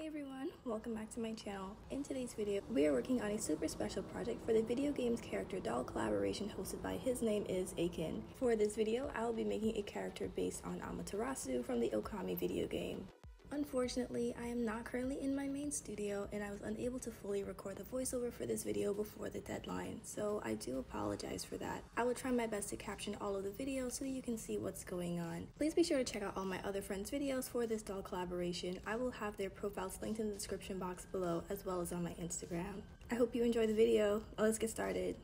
Hey everyone, welcome back to my channel. In today's video, we are working on a super special project for the video games character doll collaboration hosted by His Name is Akin. For this video, I will be making a character based on Amaterasu from the Okami video game. Unfortunately, I am not currently in my main studio and I was unable to fully record the voiceover for this video before the deadline, so I do apologize for that. I will try my best to caption all of the videos so that you can see what's going on. Please be sure to check out all my other friends' videos for this doll collaboration. I will have their profiles linked in the description box below as well as on my Instagram. I hope you enjoy the video. Let's get started.